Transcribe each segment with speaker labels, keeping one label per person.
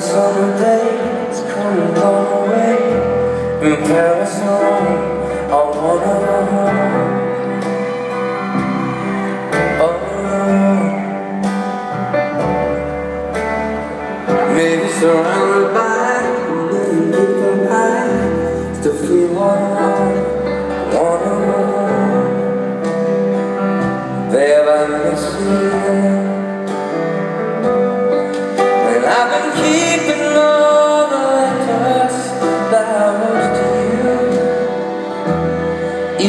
Speaker 1: summer days come and go away. In Paris Rome, I wanna go home Oh, maybe surrounded by a million people I still feel alone, wanna go Babe, I miss you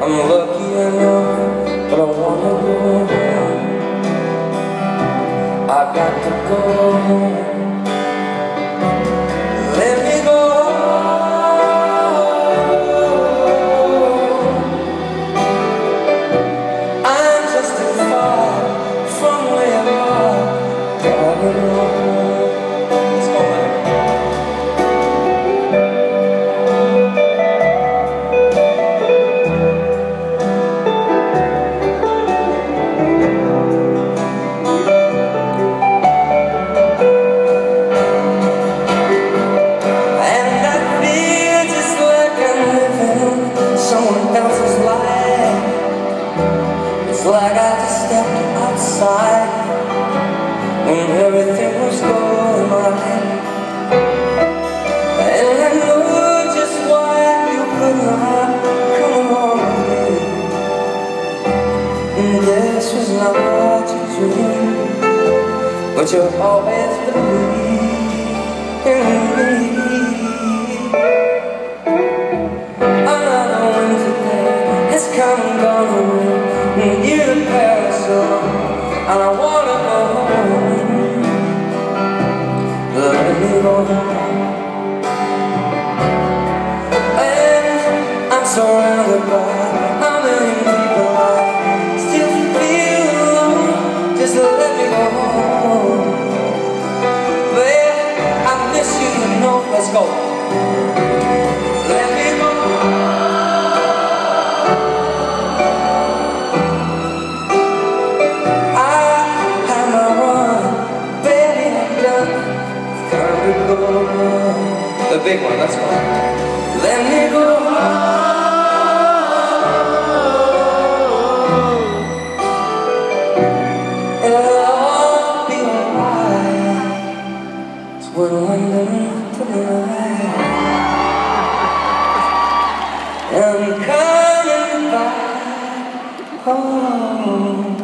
Speaker 1: I'm lucky know, but I wanna go home. I got to go home outside When everything was going right. And I knew just why you could not come along with me. And this was not you dreamed But you always believed in me And I'm surrounded by a million people. I still feel alone. Just let me go I miss you, you know. Let's go. go The big one, that's go. Let me go home. It'll all be alright. I'm coming back home.